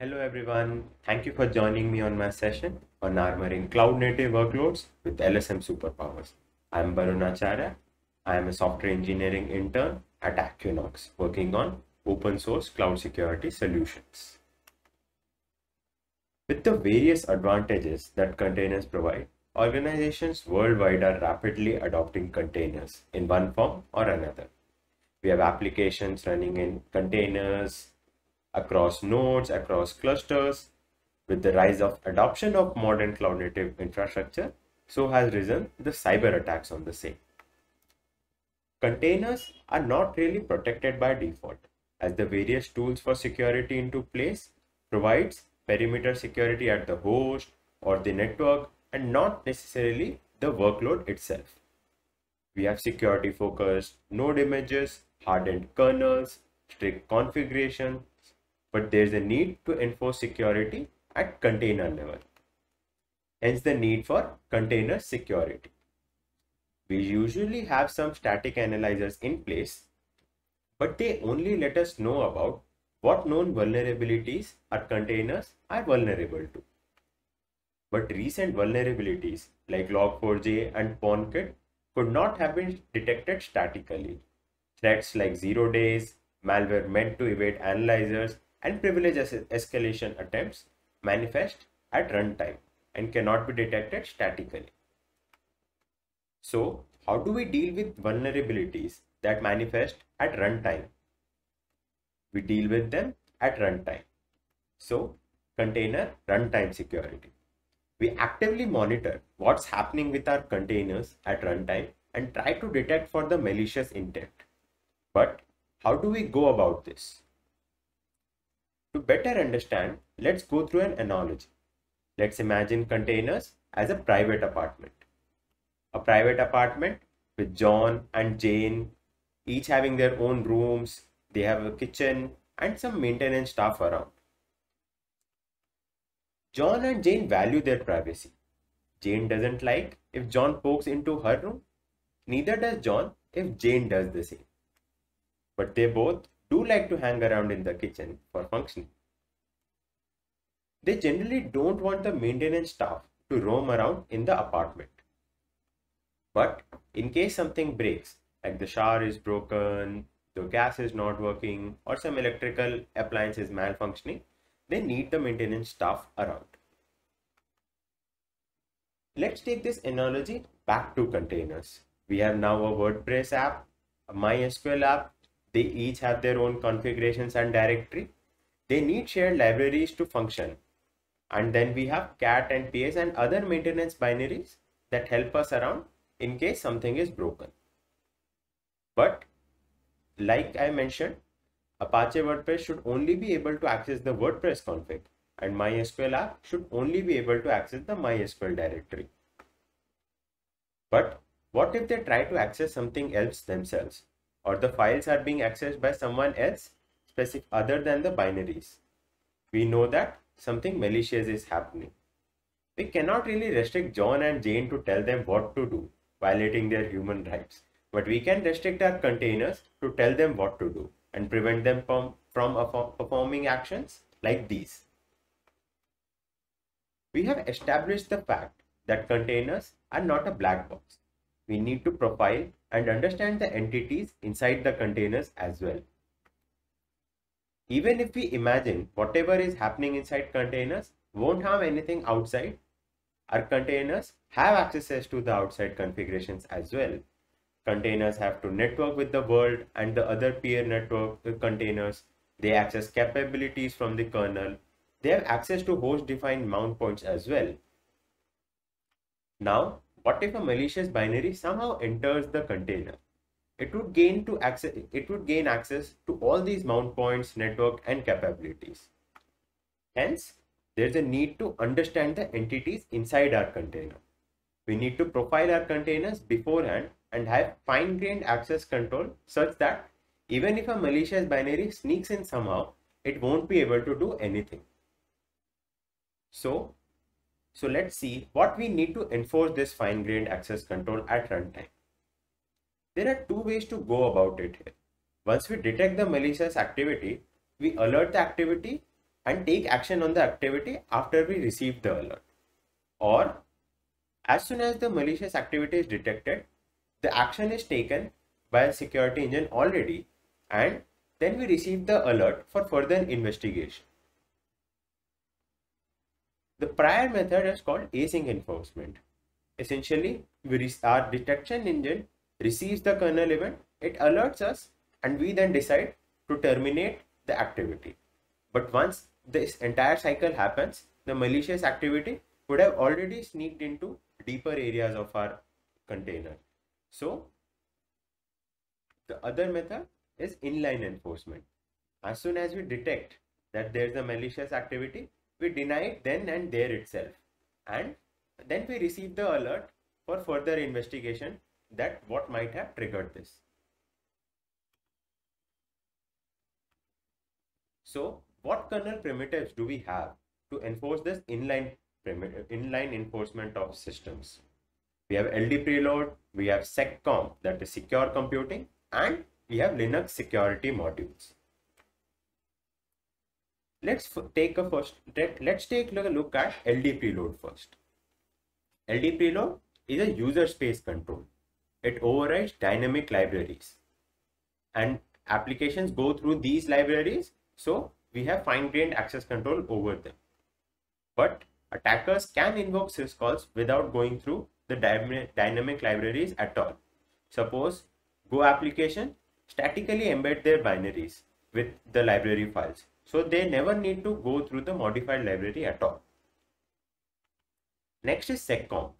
Hello everyone, thank you for joining me on my session on armoring cloud native workloads with LSM superpowers. I am Barun Acharya. I am a software engineering intern at AccuKnox working on open source cloud security solutions. With the various advantages that containers provide, organizations worldwide are rapidly adopting containers in one form or another. We have applications running in containers, across nodes, across clusters. With the rise of adoption of modern cloud native infrastructure, so has risen the cyber attacks on the same. Containers are not really protected by default as the various tools for security into place provides perimeter security at the host or the network and not necessarily the workload itself. We have security focused node images, hardened kernels, strict configuration, but there's a need to enforce security at container level. Hence the need for container security. We usually have some static analyzers in place, but they only let us know about what known vulnerabilities our containers are vulnerable to. But recent vulnerabilities like Log4j and PwnKit could not have been detected statically. Threats like zero days, malware meant to evade analyzers, and privilege escalation attempts manifest at runtime and cannot be detected statically. So, how do we deal with vulnerabilities that manifest at runtime? We deal with them at runtime. So, container runtime security. We actively monitor what's happening with our containers at runtime and try to detect for the malicious intent. But how do we go about this? To better understand, let's go through an analogy. Let's imagine containers as a private apartment. A private apartment with John and Jane, each having their own rooms, they have a kitchen and some maintenance staff around. John and Jane value their privacy. Jane doesn't like if John pokes into her room. Neither does John if Jane does the same. But they both do like to hang around in the kitchen for functioning. They generally don't want the maintenance staff to roam around in the apartment. But in case something breaks, like the shower is broken, the gas is not working, or some electrical appliance is malfunctioning, they need the maintenance staff around. Let's take this analogy back to containers. We have now a WordPress app, a MySQL app, they each have their own configurations and directory. They need shared libraries to function. And then we have cat and ps and other maintenance binaries that help us around in case something is broken. But like I mentioned, Apache WordPress should only be able to access the WordPress config and MySQL app should only be able to access the MySQL directory. But what if they try to access something else themselves? Or the files are being accessed by someone else specific other than the binaries. We know that something malicious is happening. We cannot really restrict John and Jane to tell them what to do, violating their human rights. But we can restrict our containers to tell them what to do and prevent them from, from performing actions like these. We have established the fact that containers are not a black box. We need to profile and understand the entities inside the containers as well. Even if we imagine whatever is happening inside containers won't harm anything outside, our containers have access to the outside configurations as well. Containers have to network with the world and the other peer network containers. They access capabilities from the kernel. They have access to host defined mount points as well. Now, what if a malicious binary somehow enters the container? It would gain to access it would gain access to all these mount points, network, and capabilities. Hence, there's a need to understand the entities inside our container. We need to profile our containers beforehand and have fine-grained access control such that even if a malicious binary sneaks in somehow, it won't be able to do anything. So so let's see what we need to enforce this fine-grained access control at runtime. There are two ways to go about it here. Once we detect the malicious activity, we alert the activity and take action on the activity after we receive the alert. Or as soon as the malicious activity is detected, the action is taken by a security engine already and then we receive the alert for further investigation. The prior method is called async enforcement. Essentially, we our detection engine receives the kernel event, it alerts us and we then decide to terminate the activity. But once this entire cycle happens, the malicious activity would have already sneaked into deeper areas of our container. So the other method is inline enforcement. As soon as we detect that there is a malicious activity, we deny it then and there itself. And then we receive the alert for further investigation that what might have triggered this. So what kernel primitives do we have to enforce this inline inline enforcement of systems? We have LD preload, we have seccomp that is secure computing and we have Linux security modules. Let's take a first, let's take a look at LD preload first. LD preload is a user space control. It overrides dynamic libraries and applications go through these libraries. So we have fine-grained access control over them. But attackers can invoke syscalls without going through the dynamic libraries at all. Suppose Go application statically embed their binaries with the library files. So they never need to go through the modified library at all. Next is seccomp.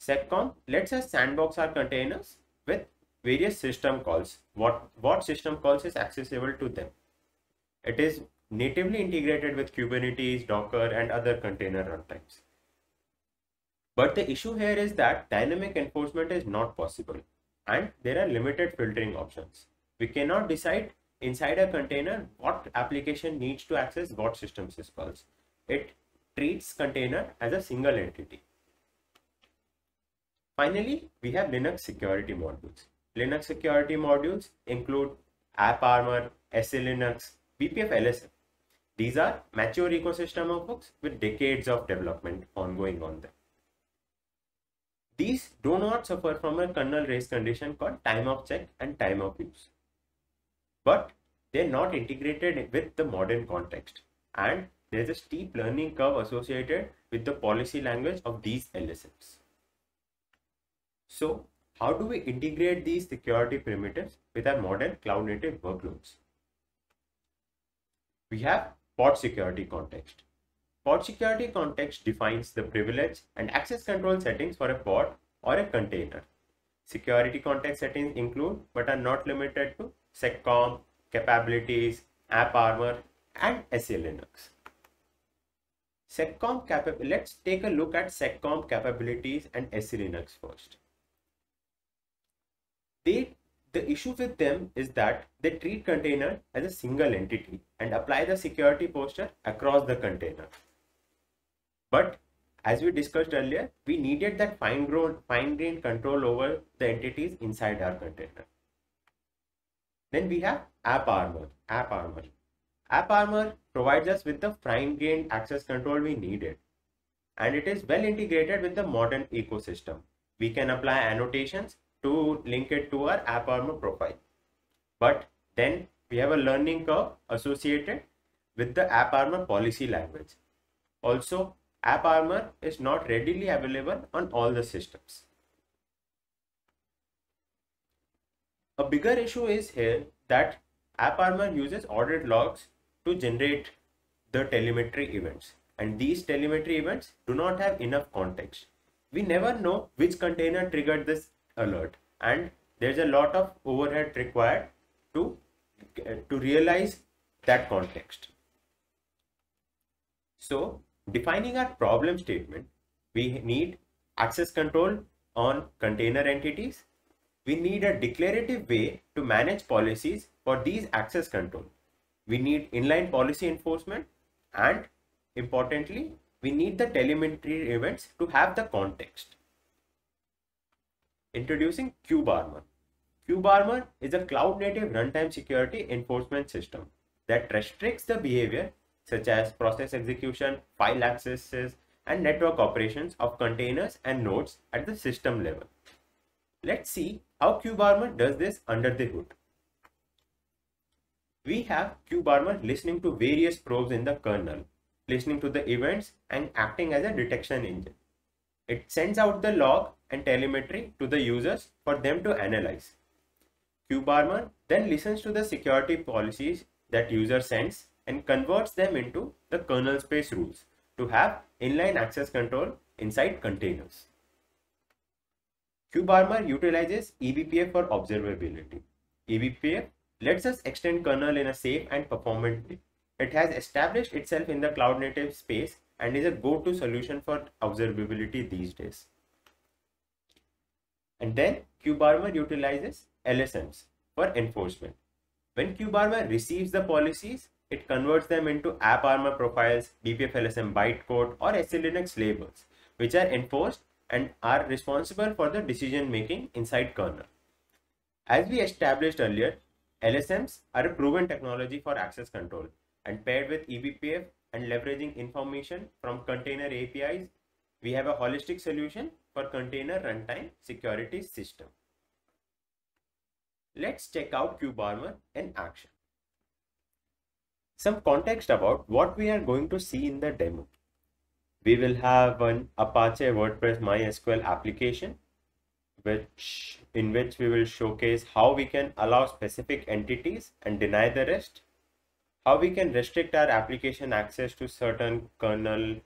Seccomp lets us sandbox our containers with various system calls. What, what system calls is accessible to them. It is natively integrated with Kubernetes, Docker and other container runtimes. But the issue here is that dynamic enforcement is not possible and there are limited filtering options. We cannot decide inside a container what application needs to access what system syscalls. It treats container as a single entity. Finally, we have Linux security modules. Linux security modules include AppArmor, SELinux, BPF LSM. These are mature ecosystem of hooks with decades of development ongoing on them. These do not suffer from a kernel race condition called time of check and time of use. But they're not integrated with the modern context and there's a steep learning curve associated with the policy language of these LSMs. So how do we integrate these security primitives with our modern cloud native workloads? We have pod security context. Pod security context defines the privilege and access control settings for a pod or a container. Security context settings include but are not limited to seccomp, capabilities, AppArmor, and SELinux. Seccomp capabilities. Let's take a look at seccomp capabilities and SELinux first. They, the issue with them is that they treat container as a single entity and apply the security posture across the container. But as we discussed earlier, we needed that fine-grained fine control over the entities inside our container. Then we have AppArmor. AppArmor. AppArmor provides us with the fine-grained access control we needed. And it is well integrated with the modern ecosystem. We can apply annotations to link it to our AppArmor profile. But then we have a learning curve associated with the AppArmor policy language. Also, AppArmor is not readily available on all the systems. A bigger issue is here that AppArmor uses audit logs to generate the telemetry events and these telemetry events do not have enough context. We never know which container triggered this alert and there's a lot of overhead required to, to realize that context. So Defining our problem statement, we need access control on container entities. We need a declarative way to manage policies for these access control. We need inline policy enforcement and importantly, we need the telemetry events to have the context. Introducing KubeArmor. KubeArmor is a cloud native runtime security enforcement system that restricts the behavior such as process execution, file accesses, and network operations of containers and nodes at the system level. Let's see how KubeArmor does this under the hood. We have KubeArmor listening to various probes in the kernel, listening to the events and acting as a detection engine. It sends out the log and telemetry to the users for them to analyze. KubeArmor then listens to the security policies that user sends and converts them into the kernel space rules to have inline access control inside containers. KubeArmor utilizes eBPF for observability. eBPF lets us extend kernel in a safe and performant way. It has established itself in the cloud native space and is a go-to solution for observability these days. And then KubeArmor utilizes LSMs for enforcement. When KubeArmor receives the policies, it converts them into AppArmor profiles, BPF LSM bytecode, or SELinux labels, which are enforced and are responsible for the decision making inside kernel. As we established earlier, LSMs are a proven technology for access control and paired with eBPF and leveraging information from container APIs, we have a holistic solution for container runtime security system. Let's check out KubeArmor in action. Some context about what we are going to see in the demo. We will have an Apache WordPress MySQL application which in which we will showcase how we can allow specific entities and deny the rest, how we can restrict our application access to certain kernel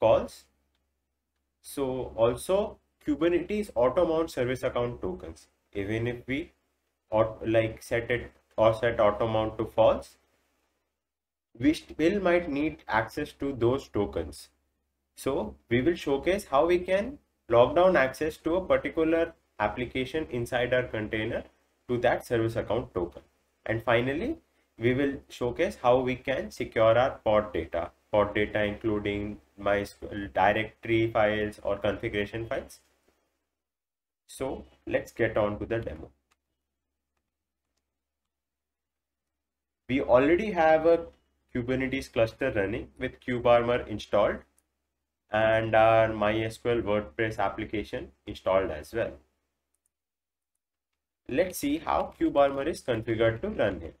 calls. So also Kubernetes auto mount service account tokens. Even if we or like set it or set auto mount to false, we still might need access to those tokens. So we will showcase how we can lock down access to a particular application inside our container to that service account token. And finally, we will showcase how we can secure our pod data, pod data including MySQL directory files or configuration files. So let's get on to the demo. We already have a Kubernetes cluster running with KubeArmor installed and our MySQL WordPress application installed as well. Let's see how KubeArmor is configured to run here.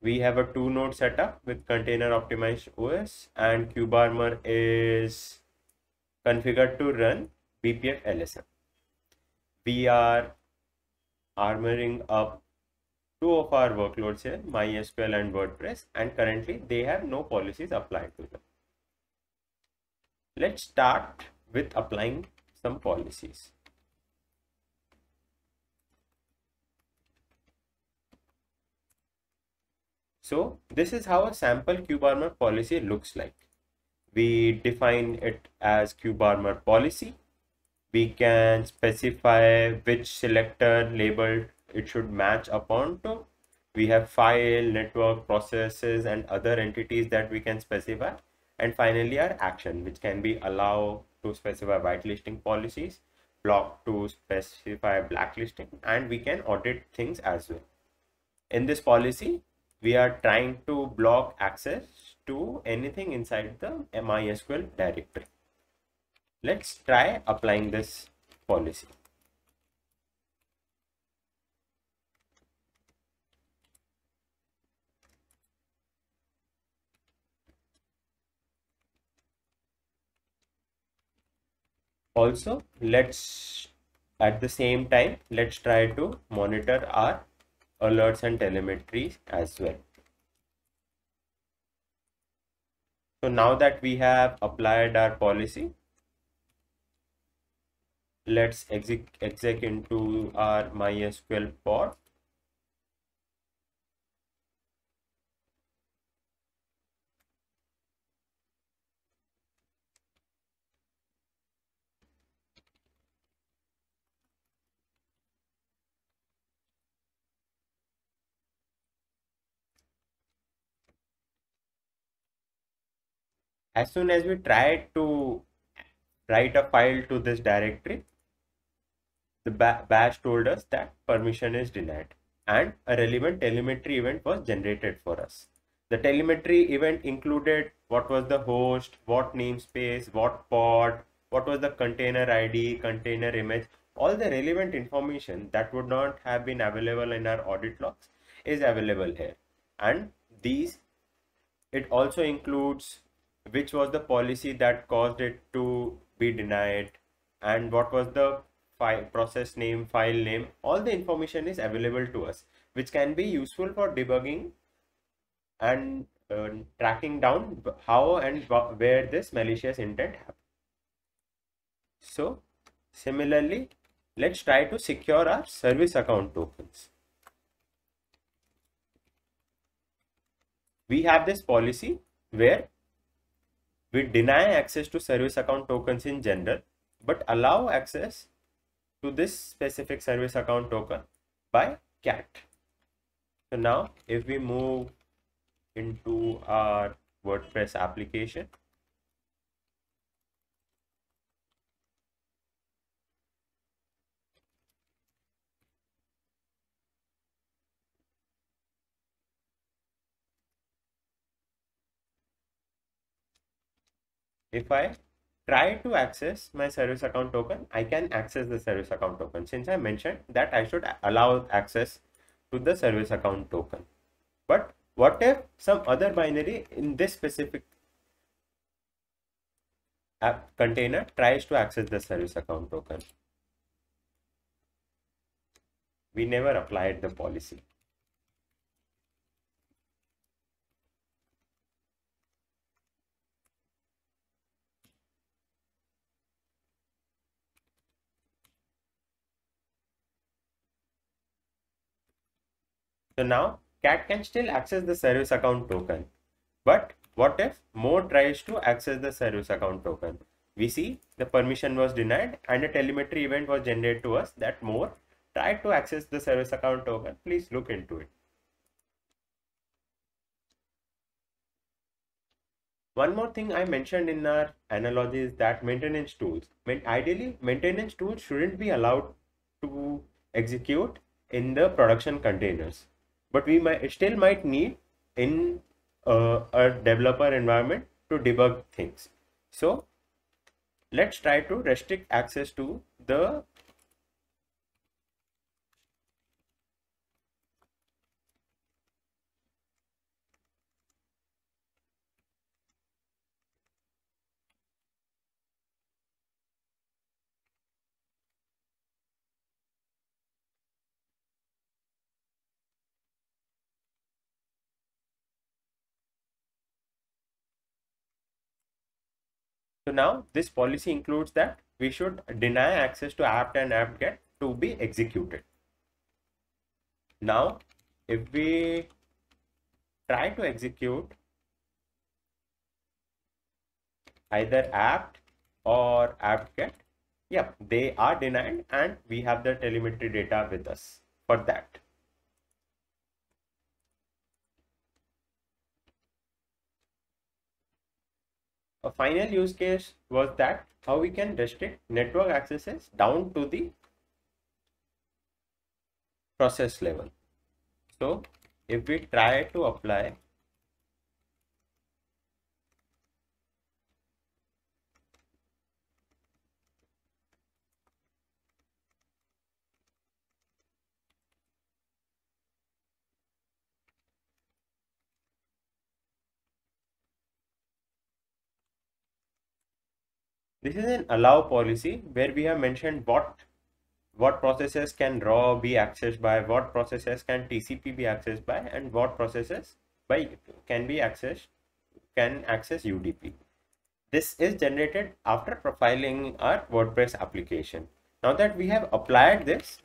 We have a two node setup with container optimized OS and KubeArmor is configured to run BPF LSM. We are armoring up two of our workloads here, MySQL and WordPress, and currently they have no policies applied to them. Let's start with applying some policies. So this is how a sample KubeArmor policy looks like. We define it as KubeArmor policy we can specify which selector label it should match upon to. We have file, network, processes, and other entities that we can specify. And finally, our action, which can be allow to specify whitelisting policies, block to specify blacklisting, and we can audit things as well. In this policy, we are trying to block access to anything inside the MySQL directory. Let's try applying this policy. Also, let's at the same time, let's try to monitor our alerts and telemetry as well. So now that we have applied our policy, let's exec exec into our mysql pod as soon as we try to write a file to this directory the bash told us that permission is denied and a relevant telemetry event was generated for us. The telemetry event included what was the host, what namespace, what pod, what was the container ID, container image, all the relevant information that would not have been available in our audit logs is available here. And these, it also includes which was the policy that caused it to be denied and what was the file process name file name all the information is available to us which can be useful for debugging and uh, tracking down how and where this malicious intent happened. So similarly let's try to secure our service account tokens. We have this policy where we deny access to service account tokens in general but allow access to this specific service account token by cat. So now if we move into our WordPress application, if I try to access my service account token, I can access the service account token since I mentioned that I should allow access to the service account token. But what if some other binary in this specific app container tries to access the service account token? We never applied the policy. So now cat can still access the service account token. But what if more tries to access the service account token? We see the permission was denied and a telemetry event was generated to us that more tried to access the service account token. Please look into it. One more thing I mentioned in our analogy is that maintenance tools. Ideally, maintenance tools shouldn't be allowed to execute in the production containers but we might still might need in uh, a developer environment to debug things. So let's try to restrict access to the So now this policy includes that we should deny access to apt and apt-get to be executed. Now, if we try to execute either apt or apt-get, yep, they are denied and we have the telemetry data with us for that. A final use case was that how we can restrict network accesses down to the process level. So if we try to apply This is an allow policy where we have mentioned what what processes can raw be accessed by, what processes can TCP be accessed by, and what processes by can be accessed can access UDP. This is generated after profiling our WordPress application. Now that we have applied this,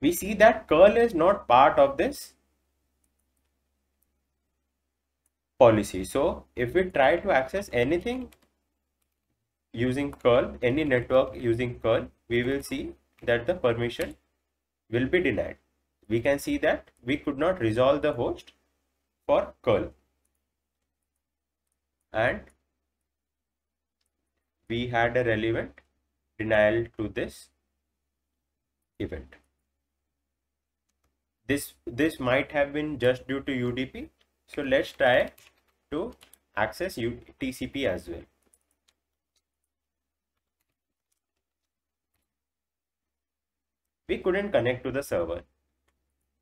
we see that curl is not part of this policy. So if we try to access anything using curl, any network using curl, we will see that the permission will be denied. We can see that we could not resolve the host for curl. And we had a relevant denial to this event. This, this might have been just due to UDP. So let's try to access TCP as well. We couldn't connect to the server.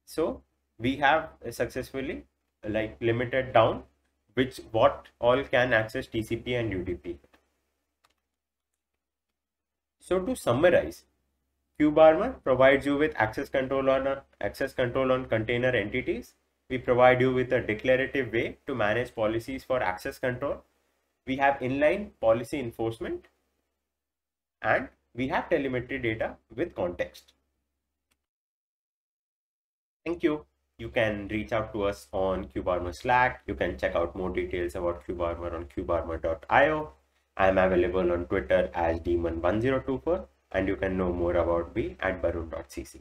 So we have successfully like limited down which what all can access TCP and UDP. So to summarize, KubeArmor provides you with access control on access control on container entities. We provide you with a declarative way to manage policies for access control. We have inline policy enforcement and we have telemetry data with context. Thank you. You can reach out to us on KubeArmor Slack. You can check out more details about KubeArmor on kubearmor.io. I am available on Twitter as daemon1024 and you can know more about me at barun.cc.